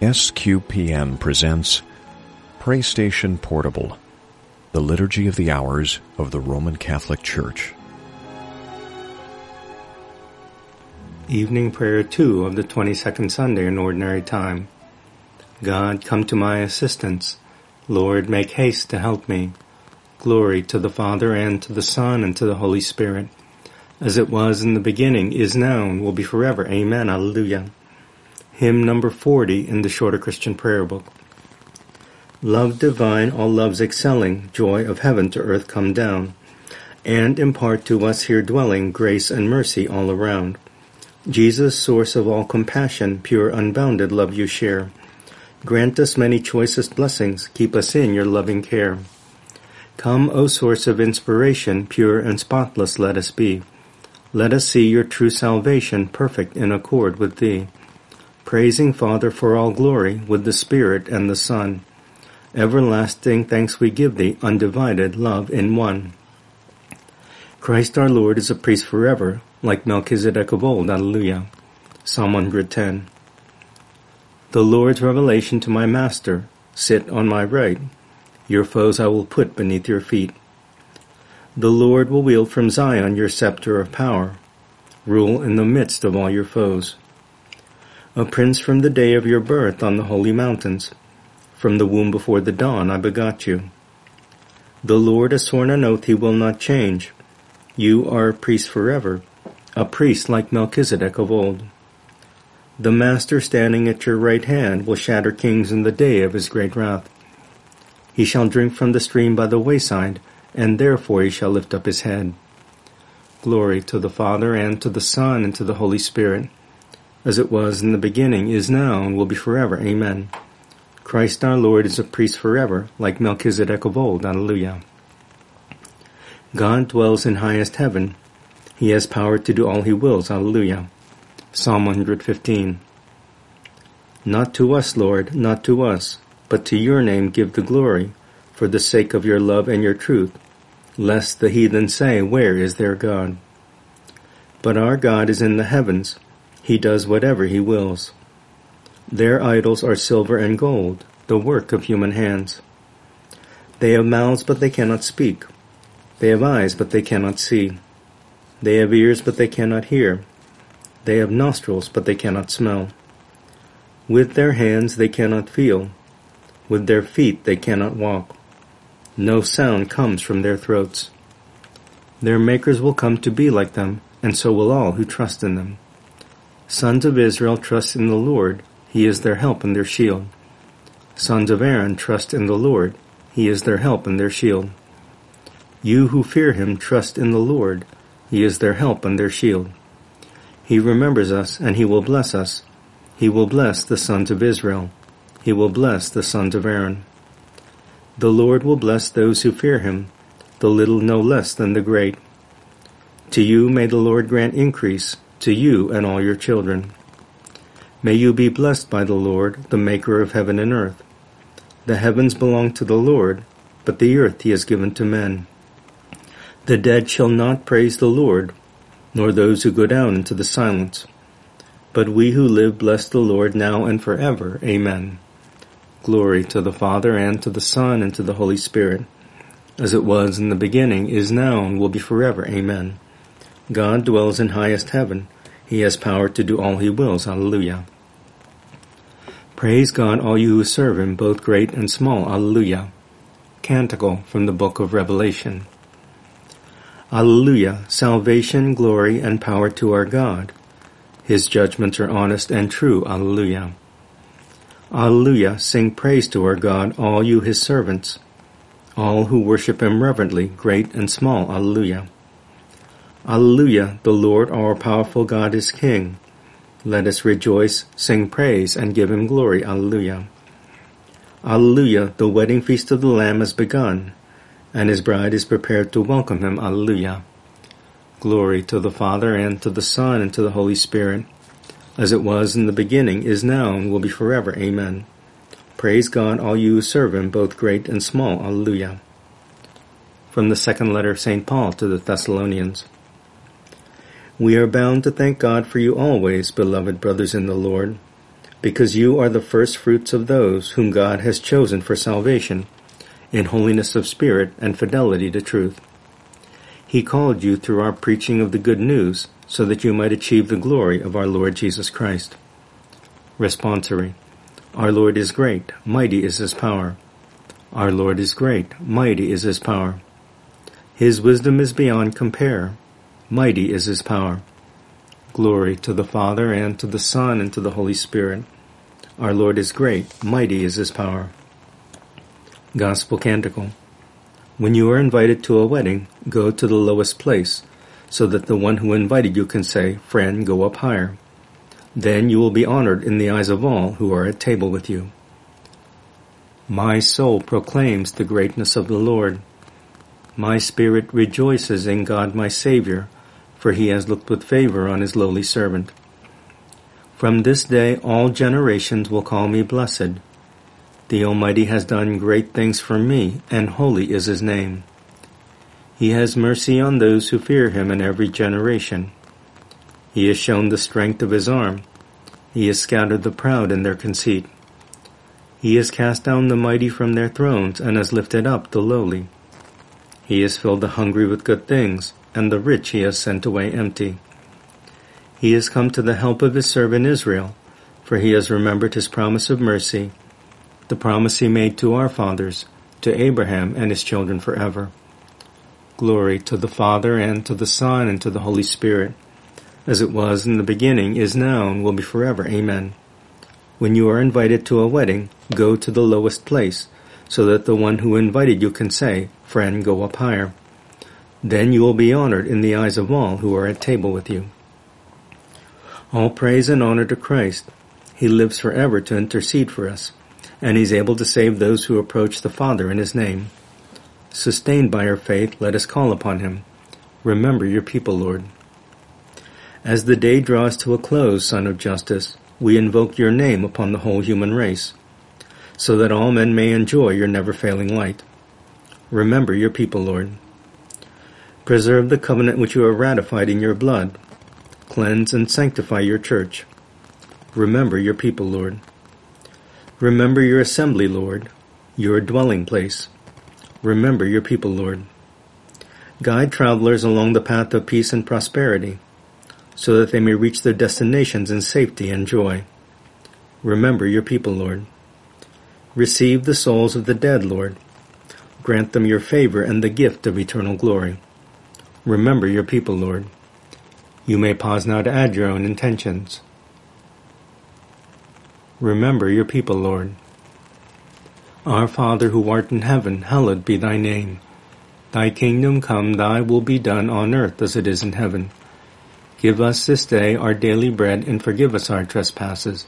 SQPN presents Pray Station Portable, the Liturgy of the Hours of the Roman Catholic Church. Evening Prayer 2 of the 22nd Sunday in Ordinary Time. God, come to my assistance. Lord, make haste to help me. Glory to the Father and to the Son and to the Holy Spirit, as it was in the beginning, is now, and will be forever. Amen. Alleluia hymn number 40 in the Shorter Christian Prayer Book. Love divine, all loves excelling, joy of heaven to earth come down, and impart to us here dwelling grace and mercy all around. Jesus, source of all compassion, pure unbounded love you share. Grant us many choicest blessings, keep us in your loving care. Come, O source of inspiration, pure and spotless let us be. Let us see your true salvation perfect in accord with thee praising Father for all glory with the Spirit and the Son. Everlasting thanks we give thee, undivided love in one. Christ our Lord is a priest forever, like Melchizedek of old. Alleluia. Psalm 110. The Lord's revelation to my Master, sit on my right. Your foes I will put beneath your feet. The Lord will wield from Zion your scepter of power. Rule in the midst of all your foes a prince from the day of your birth on the holy mountains. From the womb before the dawn I begot you. The Lord has sworn an oath he will not change. You are a priest forever, a priest like Melchizedek of old. The Master standing at your right hand will shatter kings in the day of his great wrath. He shall drink from the stream by the wayside, and therefore he shall lift up his head. Glory to the Father, and to the Son, and to the Holy Spirit as it was in the beginning, is now, and will be forever. Amen. Christ our Lord is a priest forever, like Melchizedek of old. Alleluia. God dwells in highest heaven. He has power to do all he wills. Alleluia. Psalm 115. Not to us, Lord, not to us, but to your name give the glory, for the sake of your love and your truth, lest the heathen say, Where is their God? But our God is in the heavens, he does whatever he wills. Their idols are silver and gold, the work of human hands. They have mouths, but they cannot speak. They have eyes, but they cannot see. They have ears, but they cannot hear. They have nostrils, but they cannot smell. With their hands they cannot feel. With their feet they cannot walk. No sound comes from their throats. Their makers will come to be like them, and so will all who trust in them. Sons of Israel trust in the Lord, he is their help and their shield. Sons of Aaron trust in the Lord, he is their help and their shield. You who fear him trust in the Lord, he is their help and their shield. He remembers us and he will bless us. He will bless the sons of Israel. He will bless the sons of Aaron. The Lord will bless those who fear him, the little no less than the great. To you may the Lord grant increase, to you and all your children. May you be blessed by the Lord, the maker of heaven and earth. The heavens belong to the Lord, but the earth he has given to men. The dead shall not praise the Lord, nor those who go down into the silence. But we who live bless the Lord now and forever. Amen. Glory to the Father, and to the Son, and to the Holy Spirit, as it was in the beginning, is now, and will be forever. Amen. God dwells in highest heaven. He has power to do all he wills. Alleluia. Praise God, all you who serve him, both great and small. Alleluia. Canticle from the book of Revelation. Alleluia. Salvation, glory, and power to our God. His judgments are honest and true. Alleluia. Alleluia. Sing praise to our God, all you his servants. All who worship him reverently, great and small. Alleluia. Alleluia, the Lord our powerful God is King. Let us rejoice, sing praise, and give him glory. Alleluia. Alleluia, the wedding feast of the Lamb has begun, and his bride is prepared to welcome him. Alleluia. Glory to the Father, and to the Son, and to the Holy Spirit, as it was in the beginning, is now, and will be forever. Amen. Praise God, all you who serve him, both great and small. Alleluia. From the second letter of St. Paul to the Thessalonians. We are bound to thank God for you always, beloved brothers in the Lord, because you are the first fruits of those whom God has chosen for salvation, in holiness of spirit and fidelity to truth. He called you through our preaching of the good news, so that you might achieve the glory of our Lord Jesus Christ. Responsory. Our Lord is great, mighty is his power. Our Lord is great, mighty is his power. His wisdom is beyond compare, mighty is his power. Glory to the Father, and to the Son, and to the Holy Spirit. Our Lord is great, mighty is his power. Gospel Canticle. When you are invited to a wedding, go to the lowest place, so that the one who invited you can say, Friend, go up higher. Then you will be honored in the eyes of all who are at table with you. My soul proclaims the greatness of the Lord. My spirit rejoices in God my Savior for he has looked with favor on his lowly servant. From this day all generations will call me blessed. The Almighty has done great things for me, and holy is his name. He has mercy on those who fear him in every generation. He has shown the strength of his arm. He has scattered the proud in their conceit. He has cast down the mighty from their thrones and has lifted up the lowly. He has filled the hungry with good things and the rich he has sent away empty. He has come to the help of his servant Israel, for he has remembered his promise of mercy, the promise he made to our fathers, to Abraham and his children forever. Glory to the Father, and to the Son, and to the Holy Spirit, as it was in the beginning, is now, and will be forever. Amen. When you are invited to a wedding, go to the lowest place, so that the one who invited you can say, Friend, go up higher. Then you will be honored in the eyes of all who are at table with you. All praise and honor to Christ. He lives forever to intercede for us, and He's able to save those who approach the Father in His name. Sustained by our faith, let us call upon Him. Remember your people, Lord. As the day draws to a close, Son of Justice, we invoke your name upon the whole human race, so that all men may enjoy your never failing light. Remember your people, Lord. Preserve the covenant which you have ratified in your blood. Cleanse and sanctify your church. Remember your people, Lord. Remember your assembly, Lord, your dwelling place. Remember your people, Lord. Guide travelers along the path of peace and prosperity, so that they may reach their destinations in safety and joy. Remember your people, Lord. Receive the souls of the dead, Lord. Grant them your favor and the gift of eternal glory. Remember your people, Lord. You may pause now to add your own intentions. Remember your people, Lord. Our Father who art in heaven, hallowed be thy name. Thy kingdom come, thy will be done on earth as it is in heaven. Give us this day our daily bread and forgive us our trespasses,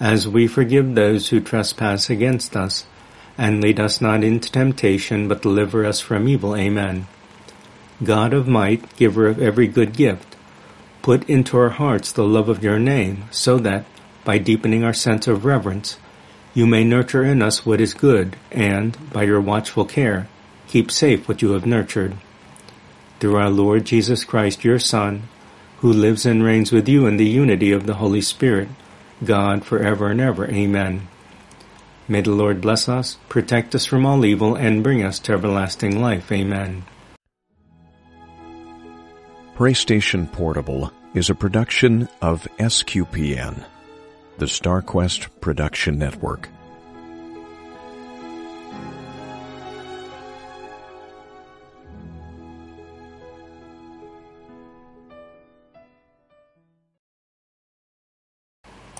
as we forgive those who trespass against us. And lead us not into temptation, but deliver us from evil. Amen. God of might, giver of every good gift, put into our hearts the love of your name, so that, by deepening our sense of reverence, you may nurture in us what is good, and, by your watchful care, keep safe what you have nurtured. Through our Lord Jesus Christ, your Son, who lives and reigns with you in the unity of the Holy Spirit, God forever and ever. Amen. May the Lord bless us, protect us from all evil, and bring us to everlasting life. Amen. Pray Station Portable is a production of SQPN, the StarQuest Production Network.